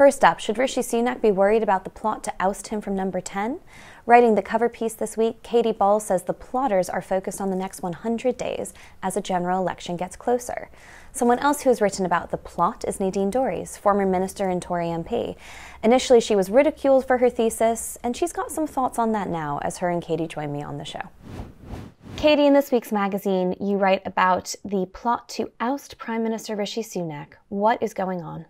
First up, should Rishi Sunak be worried about the plot to oust him from number 10? Writing the cover piece this week, Katy Balls says the plotters are focused on the next 100 days as a general election gets closer. Someone else who has written about the plot is Nadine Dorries, former minister and Tory MP. Initially, she was ridiculed for her thesis, and she's got some thoughts on that now as her and Katy join me on the show. Katie, in this week's magazine, you write about the plot to oust Prime Minister Rishi Sunak. What is going on?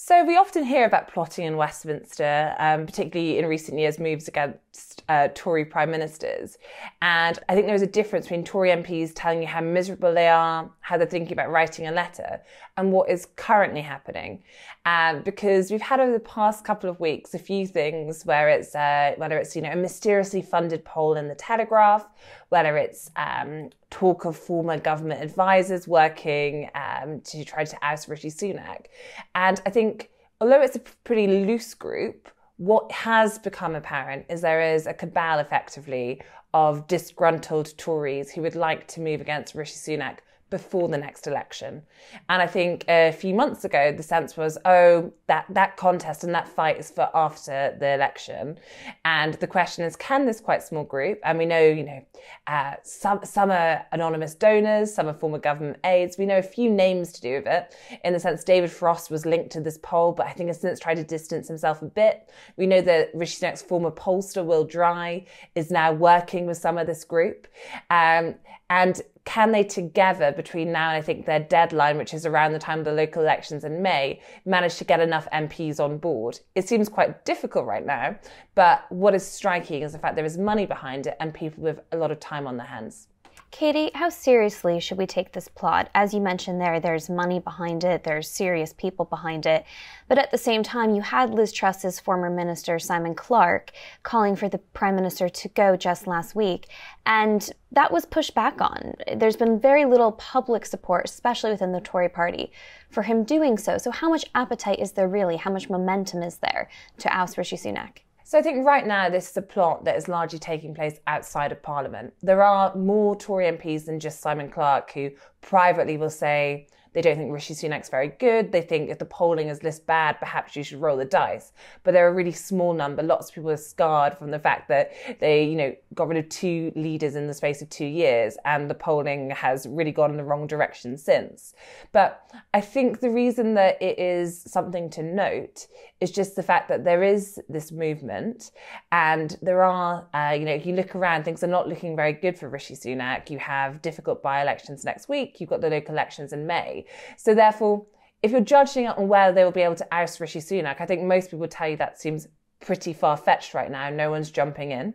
So we often hear about plotting in Westminster, um, particularly in recent years, moves against uh, Tory prime ministers. And I think there's a difference between Tory MPs telling you how miserable they are, how they're thinking about writing a letter, and what is currently happening. Um, because we've had over the past couple of weeks a few things where it's uh, whether it's you know a mysteriously funded poll in the Telegraph, whether it's um, talk of former government advisors working um, to try to oust Rishi Sunak. And I think, although it's a pretty loose group, what has become apparent is there is a cabal effectively of disgruntled Tories who would like to move against Rishi Sunak before the next election. And I think a few months ago, the sense was, oh, that, that contest and that fight is for after the election. And the question is, can this quite small group, and we know, you know, uh, some, some are anonymous donors, some are former government aides. We know a few names to do with it. In the sense, David Frost was linked to this poll, but I think has since tried to distance himself a bit. We know that Rishi Sunak's former pollster, Will Dry, is now working with some of this group. Um, and can they together between now and I think their deadline, which is around the time of the local elections in May, manage to get enough MPs on board? It seems quite difficult right now, but what is striking is the fact there is money behind it and people with a lot of time on their hands. Katy, how seriously should we take this plot? As you mentioned there, there's money behind it, there's serious people behind it. But at the same time, you had Liz Truss's former minister, Simon Clarke, calling for the prime minister to go just last week. And that was pushed back on. There's been very little public support, especially within the Tory party, for him doing so. So, how much appetite is there really? How much momentum is there to oust Rishi Sunak? So I think right now this is a plot that is largely taking place outside of Parliament. There are more Tory MPs than just Simon Clarke who privately will say, they don't think Rishi Sunak's very good. They think if the polling is this bad, perhaps you should roll the dice. But they're a really small number. Lots of people are scarred from the fact that they, you know, got rid of two leaders in the space of two years and the polling has really gone in the wrong direction since. But I think the reason that it is something to note is just the fact that there is this movement and there are, uh, you know, if you look around, things are not looking very good for Rishi Sunak. You have difficult by elections next week. You've got the local elections in May. So therefore, if you're judging on whether they will be able to oust Rishi Sunak, I think most people tell you that seems pretty far fetched right now. No one's jumping in.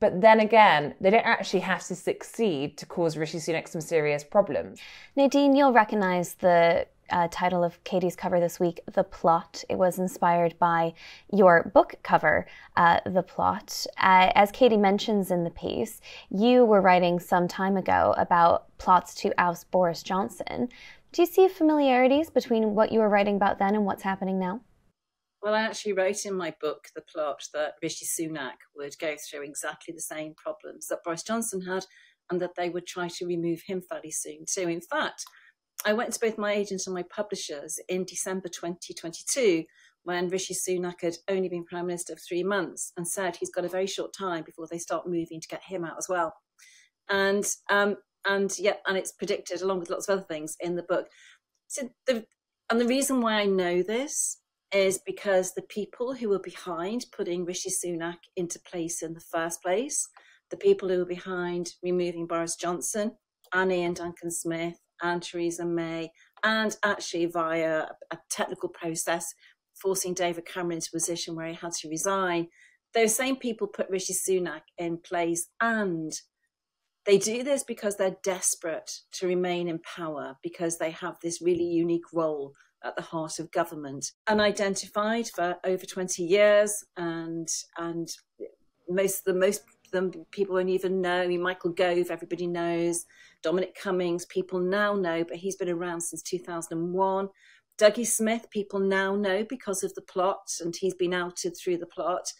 But then again, they don't actually have to succeed to cause Rishi Sunak some serious problems. Nadine, you'll recognize the uh, title of Katy's cover this week, The Plot. It was inspired by your book cover, uh, The Plot. Uh, as Katie mentions in the piece, you were writing some time ago about plots to oust Boris Johnson. Do you see familiarities between what you were writing about then and what's happening now? Well, I actually wrote in my book, The Plot, that Rishi Sunak would go through exactly the same problems that Boris Johnson had and that they would try to remove him fairly soon. So, in fact, I went to both my agent and my publishers in December 2022 when Rishi Sunak had only been Prime Minister for three months and said he's got a very short time before they start moving to get him out as well. And um, and yeah, and it's predicted along with lots of other things in the book. So the and the reason why I know this is because the people who were behind putting Rishi Sunak into place in the first place, the people who were behind removing Boris Johnson, and Duncan Smith, and Theresa May, and actually via a technical process, forcing David Cameron into a position where he had to resign. Those same people put Rishi Sunak in place, and they do this because they're desperate to remain in power because they have this really unique role at the heart of government, unidentified for over 20 years, and and most the most them people won't even know. Michael Gove, everybody knows. Dominic Cummings, people now know, but he's been around since 2001. Dougie Smith, people now know because of the plot, and he's been outed through the plot.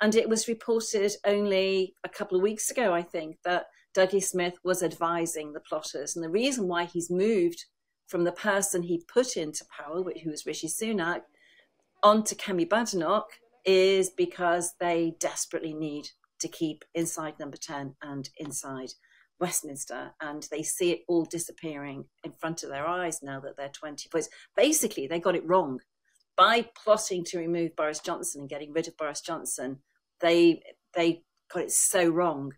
And it was reported only a couple of weeks ago, I think, that Dougie Smith was advising the plotters. And the reason why he's moved from the person he put into power, who was Rishi Sunak, onto Kemi Badenoch is because they desperately need to keep inside number 10 and inside Westminster, and they see it all disappearing in front of their eyes now that they're 20 points. Basically, they got it wrong. By plotting to remove Boris Johnson and getting rid of Boris Johnson, they they got it so wrong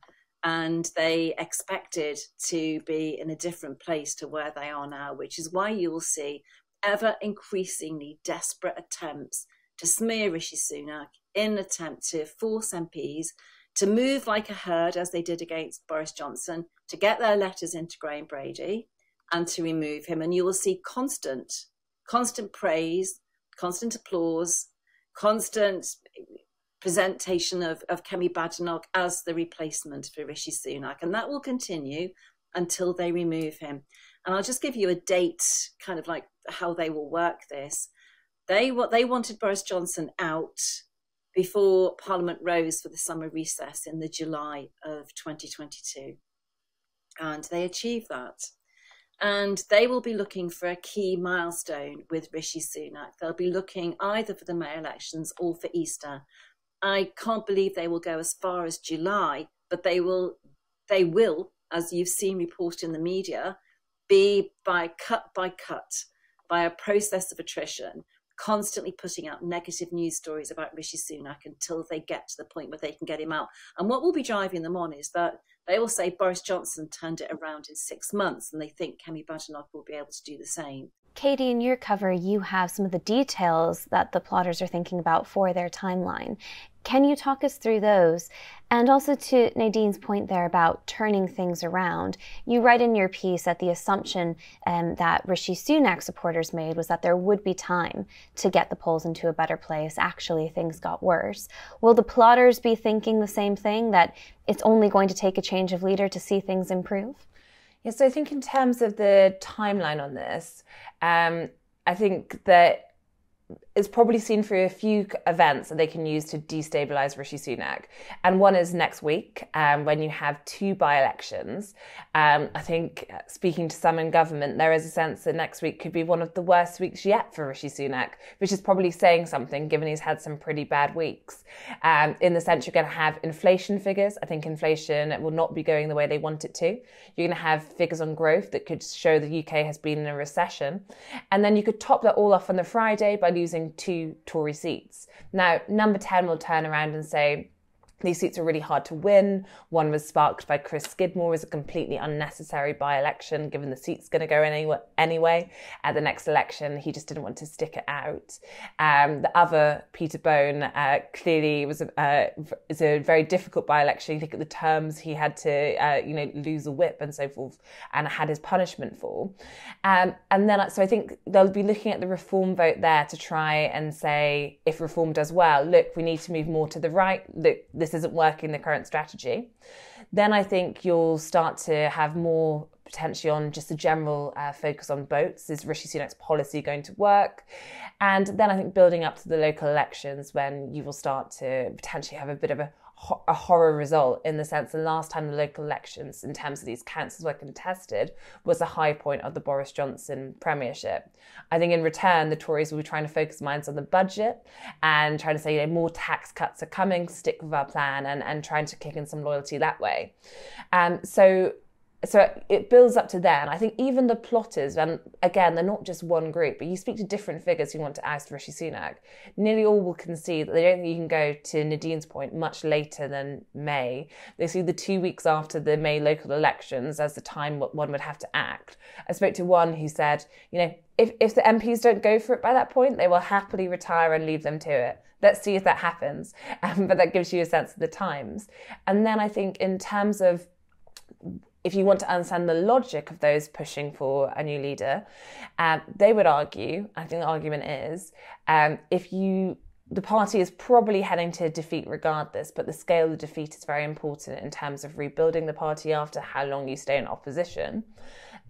and they expected to be in a different place to where they are now, which is why you will see ever increasingly desperate attempts to smear Rishi Sunak in an attempt to force MPs to move like a herd as they did against Boris Johnson, to get their letters into Graham Brady and to remove him. And you will see constant, constant praise, constant applause, constant presentation of, of Kemi Badenoch as the replacement for Rishi Sunak. And that will continue until they remove him. And I'll just give you a date, kind of like how they will work this. They what they wanted Boris Johnson out before Parliament rose for the summer recess in the July of 2022. And they achieved that. And they will be looking for a key milestone with Rishi Sunak. They'll be looking either for the May elections or for Easter. I can't believe they will go as far as July, but they will, they will, as you've seen reported in the media, be by cut by cut, by a process of attrition, constantly putting out negative news stories about Rishi Sunak until they get to the point where they can get him out. And what will be driving them on is that they will say Boris Johnson turned it around in six months, and they think Kemi Badenoch will be able to do the same. Katy, in your cover, you have some of the details that the plotters are thinking about for their timeline. Can you talk us through those? And also to Nadine's point there about turning things around, you write in your piece that the assumption um, that Rishi Sunak supporters made was that there would be time to get the polls into a better place. Actually, things got worse. Will the plotters be thinking the same thing, that it's only going to take a change of leader to see things improve? Yeah, so I think in terms of the timeline on this, um, I think that is probably seen through a few events that they can use to destabilize Rishi Sunak. And one is next week um, when you have two by elections. Um, I think, uh, speaking to some in government, there is a sense that next week could be one of the worst weeks yet for Rishi Sunak, which is probably saying something given he's had some pretty bad weeks. Um, in the sense, you're going to have inflation figures. I think inflation will not be going the way they want it to. You're going to have figures on growth that could show the UK has been in a recession. And then you could top that all off on the Friday by losing two Tory seats. Now, number 10 will turn around and say, these seats are really hard to win. One was sparked by Chris Skidmore as a completely unnecessary by-election, given the seat's going to go anyway. Anyway, at the next election, he just didn't want to stick it out. Um, the other, Peter Bone, uh, clearly was a, uh, is a very difficult by-election. You think of the terms he had to, uh, you know, lose a whip and so forth, and had his punishment for. Um, and then, so I think they'll be looking at the reform vote there to try and say, if reform does well, look, we need to move more to the right. Look, this isn't working, the current strategy, then I think you'll start to have more potentially on just a general uh, focus on boats. Is Rishi Sunak's policy going to work? And then I think building up to the local elections when you will start to potentially have a bit of a a horror result in the sense the last time the local elections in terms of these councils were contested was a high point of the Boris Johnson premiership. I think in return the Tories will be trying to focus minds on the budget and trying to say you know more tax cuts are coming, stick with our plan and, and trying to kick in some loyalty that way. Um, so so it builds up to then. And I think even the plotters, and again, they're not just one group, but you speak to different figures who want to oust Rishi Sunak, nearly all will concede that they don't think you can go to Nadine's point much later than May. They see the two weeks after the May local elections as the time one would have to act. I spoke to one who said, you know, if, if the MPs don't go for it by that point, they will happily retire and leave them to it. Let's see if that happens. Um, but that gives you a sense of the times. And then I think in terms of if you want to understand the logic of those pushing for a new leader, um, they would argue, I think the argument is, um, if you the party is probably heading to defeat regardless, but the scale of the defeat is very important in terms of rebuilding the party after how long you stay in opposition.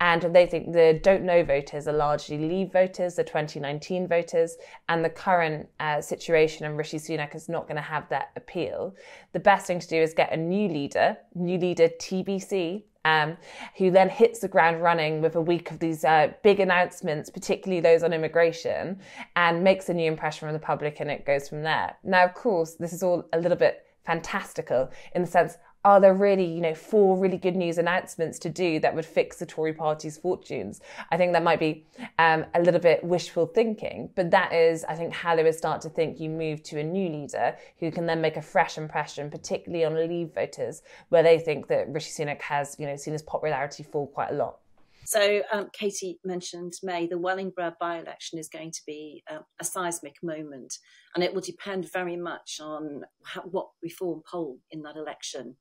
And they think the don't know voters are largely Leave voters, the 2019 voters, and the current uh, situation and Rishi Sunak is not going to have that appeal. The best thing to do is get a new leader, new leader TBC, um, who then hits the ground running with a week of these uh, big announcements, particularly those on immigration, and makes a new impression on the public, and it goes from there. Now, of course, this is all a little bit fantastical in the sense are there really, you know, four really good news announcements to do that would fix the Tory party's fortunes? I think that might be um, a little bit wishful thinking, but that is, I think, how they would start to think you move to a new leader who can then make a fresh impression, particularly on Leave voters, where they think that Rishi Sunak has, you know, seen his popularity fall quite a lot. So, um, Katy mentioned May, the Wellingborough by election is going to be uh, a seismic moment, and it will depend very much on how, what reform poll in that election.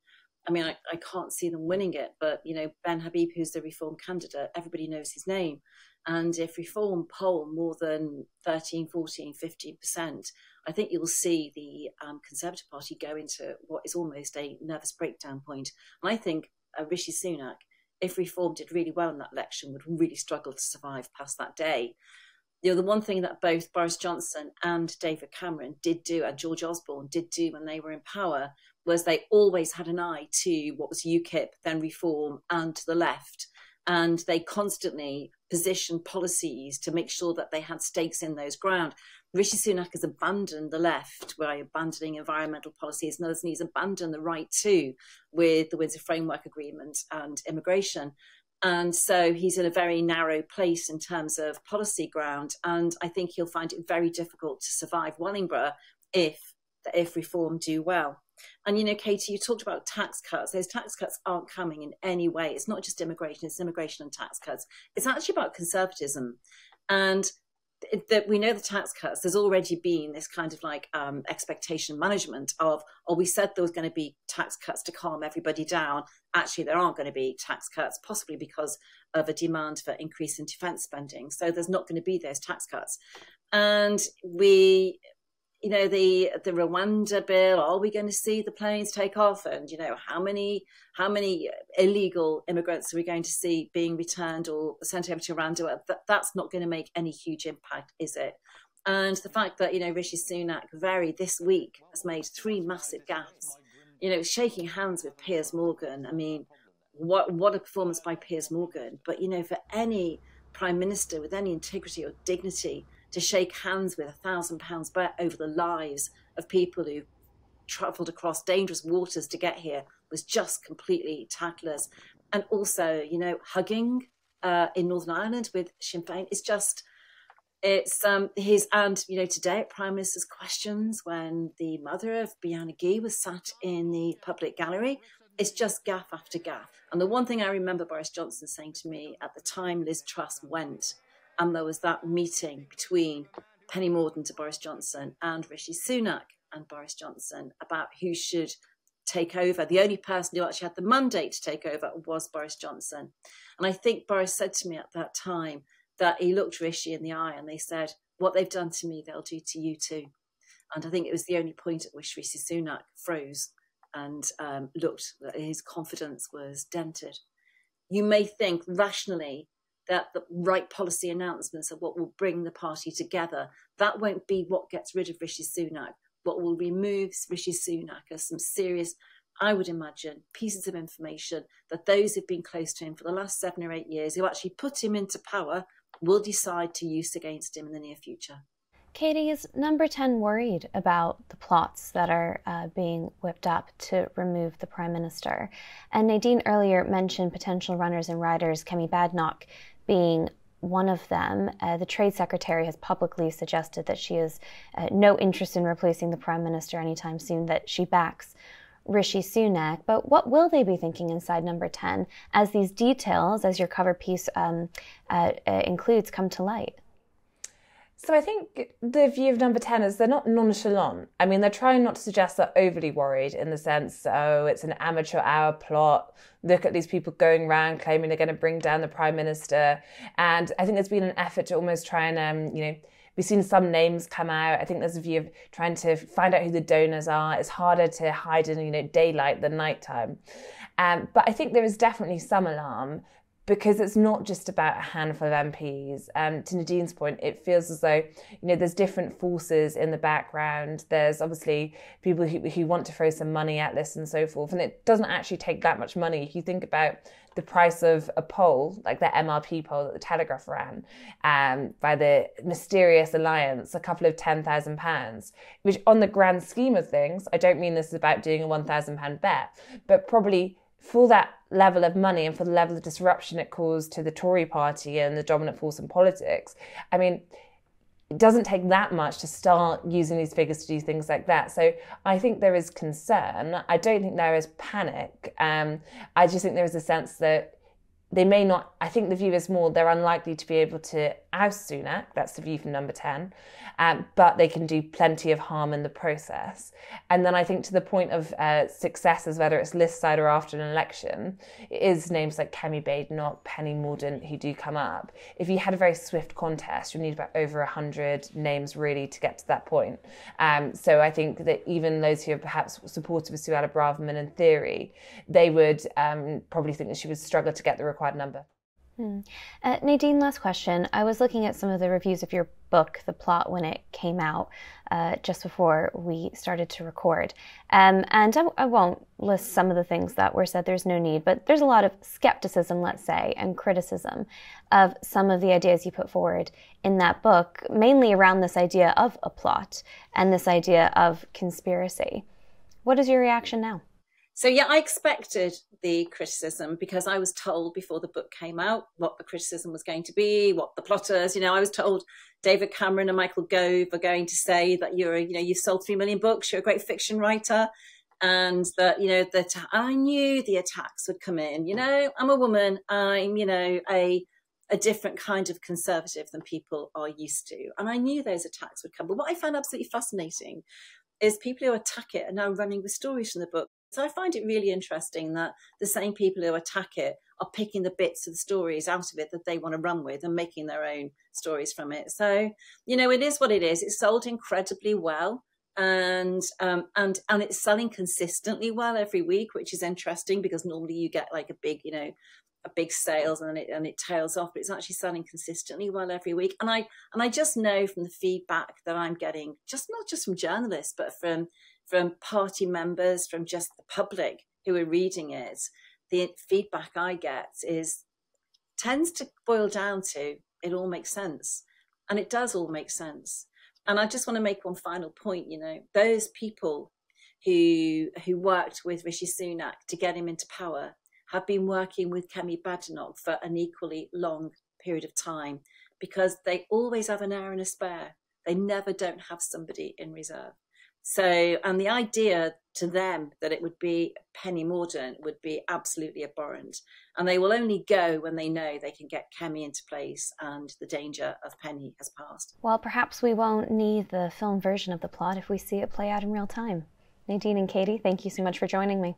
I mean, I, I can't see them winning it, but you know, Ben Habib, who's the Reform candidate, everybody knows his name. And if Reform poll more than 13, 14, 15%, I think you'll see the um, Conservative Party go into what is almost a nervous breakdown point. And I think uh, Rishi Sunak, if Reform did really well in that election, would really struggle to survive past that day. You know, the one thing that both Boris Johnson and David Cameron did do, and George Osborne did do when they were in power, was they always had an eye to what was UKIP, then Reform, and to the left. And they constantly positioned policies to make sure that they had stakes in those ground. Rishi Sunak has abandoned the left by abandoning environmental policies, and others he's abandoned the right too with the Windsor Framework Agreement and immigration. And so he's in a very narrow place in terms of policy ground. And I think he'll find it very difficult to survive Wellingborough if if reform do well. And you know, Katy, you talked about tax cuts. Those tax cuts aren't coming in any way. It's not just immigration; it's immigration and tax cuts. It's actually about conservatism, and that we know the tax cuts. There's already been this kind of like um, expectation management of, oh, we said there was going to be tax cuts to calm everybody down. Actually, there aren't going to be tax cuts, possibly because of a demand for increase in defence spending. So there's not going to be those tax cuts, and we you know the the Rwanda bill. Are we going to see the planes take off? And you know how many how many illegal immigrants are we going to see being returned or sent over to Rwanda? That, that's not going to make any huge impact, is it? And the fact that you know Rishi Sunak very this week has made three massive gaffes. You know, shaking hands with Piers Morgan. I mean, what what a performance by Piers Morgan. But you know, for any prime minister with any integrity or dignity to shake hands with a thousand pounds over the lives of people who travelled across dangerous waters to get here was just completely tactless. And also, you know, hugging uh, in Northern Ireland with Sinn Féin is just it's um his and you know today at Prime Minister's questions when the mother of Brianna Ghey was sat in the public gallery, it's just gaff after gaff. And the one thing I remember Boris Johnson saying to me at the time Liz Truss went and there was that meeting between Penny Mordaunt to Boris Johnson and Rishi Sunak and Boris Johnson about who should take over. The only person who actually had the mandate to take over was Boris Johnson. And I think Boris said to me at that time that he looked Rishi in the eye and they said, What they've done to me, they'll do to you too. And I think it was the only point at which Rishi Sunak froze and um, looked that his confidence was dented. You may think rationally that the right policy announcements are what will bring the party together. That won't be what gets rid of Rishi Sunak. What will remove Rishi Sunak are some serious, I would imagine, pieces of information that those who've been close to him for the last seven or eight years, who actually put him into power, will decide to use against him in the near future. Katy, is number 10 worried about the plots that are uh, being whipped up to remove the Prime Minister? And Nadine earlier mentioned potential runners and riders, Kemi Badenoch, being one of them, uh, the Trade Secretary has publicly suggested that she has uh, no interest in replacing the Prime Minister anytime soon, that she backs Rishi Sunak. But what will they be thinking inside number 10 as these details, as your cover piece um, uh, uh includes, come to light? So I think the view of number 10 is they're not nonchalant. I mean, they're trying not to suggest they're overly worried in the sense, oh, it's an amateur hour plot. Look at these people going around claiming they're going to bring down the prime minister. And I think there's been an effort to almost try and, um, you know, we've seen some names come out. I think there's a view of trying to find out who the donors are. It's harder to hide in, you know, daylight than nighttime. Um, but I think there is definitely some alarm because it's not just about a handful of MPs. Um, to Nadine's point, it feels as though you know there's different forces in the background. There's obviously people who, who want to throw some money at this and so forth, and it doesn't actually take that much money. If you think about the price of a poll, like the MRP poll that the Telegraph ran um, by the mysterious alliance, a couple of ten thousand pounds, which on the grand scheme of things, I don't mean this is about doing a one thousand pound bet, but probably for that level of money and for the level of disruption it caused to the Tory party and the dominant force in politics, I mean, it doesn't take that much to start using these figures to do things like that. So I think there is concern. I don't think there is panic. Um, I just think there is a sense that they may not, I think the view is more they're unlikely to be able to oust Sunak. That's the view from number 10. Um, but they can do plenty of harm in the process. And then I think to the point of uh, successes, whether it's list side or after an election, is names like Kemi Badenoch, Penny Mordaunt who do come up. If you had a very swift contest, you need about over 100 names really to get to that point. Um, so I think that even those who are perhaps supportive of Suella Braverman in theory, they would um, probably think that she would struggle to get the required number. Hmm. Uh, Nadine, last question. I was looking at some of the reviews of your book, The Plot, when it came out uh, just before we started to record. Um, and I, I, won't list some of the things that were said, there's no need, but there's a lot of skepticism, let's say, and criticism of some of the ideas you put forward in that book, mainly around this idea of a plot and this idea of conspiracy. What is your reaction now? So yeah, I expected the criticism because I was told before the book came out what the criticism was going to be, what the plotters, you know, I was told David Cameron and Michael Gove are going to say that you're, you know, you've sold three million books, you're a great fiction writer, and that you know that I knew the attacks would come in. You know, I'm a woman, I'm, you know, a a different kind of conservative than people are used to, and I knew those attacks would come. But what I found absolutely fascinating is people who attack it are now running with stories from the book so I find it really interesting that the same people who attack it are picking the bits of the stories out of it that they want to run with and making their own stories from it. So, you know, it is what it is. It's sold incredibly well and um, and and it's selling consistently well every week, which is interesting because normally you get like a big, you know, a big sales and it and it tails off, but it's actually selling consistently well every week. And I and I just know from the feedback that I'm getting, just not just from journalists, but from from party members, from just the public who are reading it, the feedback I get is tends to boil down to it all makes sense. And it does all make sense. And I just want to make one final point, you know, those people who who worked with Rishi Sunak to get him into power have been working with Kemi Badenoch for an equally long period of time because they always have an hour and a spare. They never don't have somebody in reserve. So, and the idea to them that it would be Penny Mordaunt would be absolutely abhorrent. And they will only go when they know they can get Kemi into place and the danger of Penny has passed. Well, perhaps we won't need the film version of the plot if we see it play out in real time. Nadine and Katy, thank you so much for joining me.